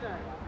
じゃない